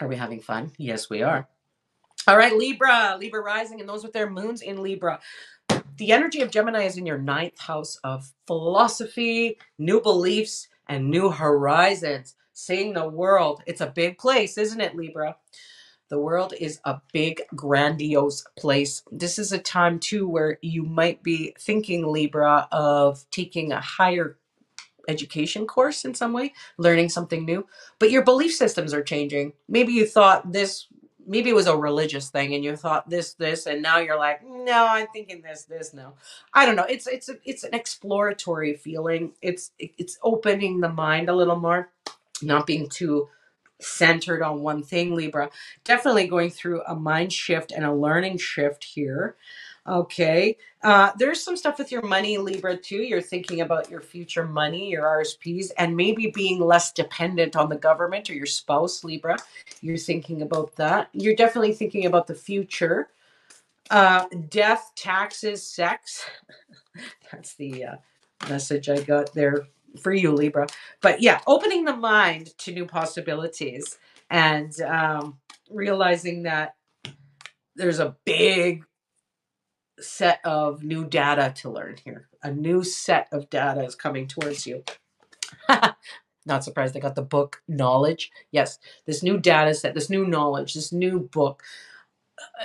Are we having fun? Yes, we are. All right, Libra, Libra rising, and those with their moons in Libra. The energy of Gemini is in your ninth house of philosophy, new beliefs, and new horizons. Seeing the world. It's a big place, isn't it, Libra? The world is a big, grandiose place. This is a time, too, where you might be thinking, Libra, of taking a higher education course in some way, learning something new, but your belief systems are changing. Maybe you thought this, maybe it was a religious thing, and you thought this, this, and now you're like, no, I'm thinking this, this no. I don't know. It's it's a, it's an exploratory feeling. It's it's opening the mind a little more, not being too centered on one thing. Libra, definitely going through a mind shift and a learning shift here. Okay. Uh, there's some stuff with your money, Libra, too. You're thinking about your future money, your RSPs, and maybe being less dependent on the government or your spouse, Libra. You're thinking about that. You're definitely thinking about the future. Uh, death, taxes, sex. That's the uh, message I got there for you, Libra. But yeah, opening the mind to new possibilities and um, realizing that there's a big set of new data to learn here. A new set of data is coming towards you. Not surprised I got the book Knowledge. Yes, this new data set, this new knowledge, this new book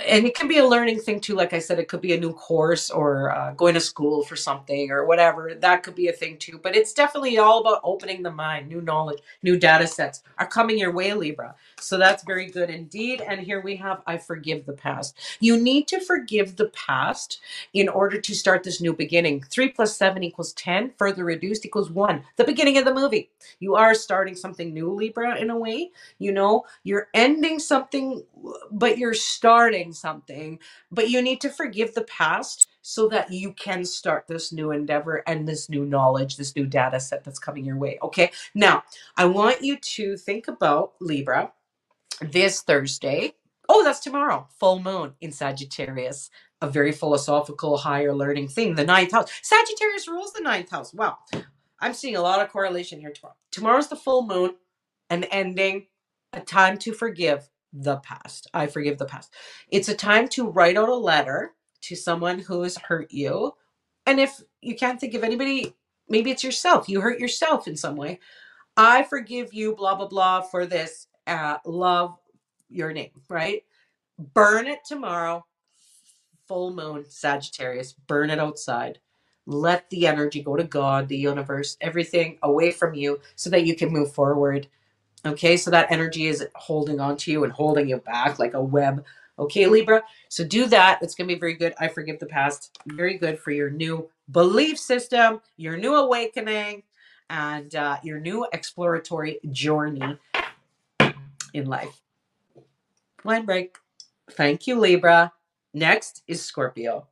and it can be a learning thing too. Like I said, it could be a new course or uh, going to school for something or whatever. That could be a thing too. But it's definitely all about opening the mind. New knowledge, new data sets are coming your way, Libra. So that's very good indeed. And here we have I forgive the past. You need to forgive the past in order to start this new beginning. Three plus seven equals 10, further reduced equals one. The beginning of the movie. You are starting something new, Libra, in a way. You know, you're ending something, but you're starting something, but you need to forgive the past so that you can start this new endeavor and this new knowledge, this new data set that's coming your way. Okay. Now, I want you to think about Libra this Thursday. Oh, that's tomorrow, full moon in Sagittarius, a very philosophical, higher learning thing. The ninth house. Sagittarius rules the ninth house. Wow. I'm seeing a lot of correlation here tomorrow. Tomorrow's the full moon, an ending, a time to forgive, the past. I forgive the past. It's a time to write out a letter to someone who has hurt you. And if you can't think of anybody, maybe it's yourself. You hurt yourself in some way. I forgive you, blah, blah, blah, for this. Uh, love your name, right? Burn it tomorrow. Full moon, Sagittarius. Burn it outside. Let the energy go to God, the universe, everything away from you so that you can move forward Okay, so that energy is holding on to you and holding you back like a web. Okay, Libra. So do that. It's going to be very good. I forgive the past. Very good for your new belief system, your new awakening, and uh, your new exploratory journey in life. Line break. Thank you, Libra. Next is Scorpio.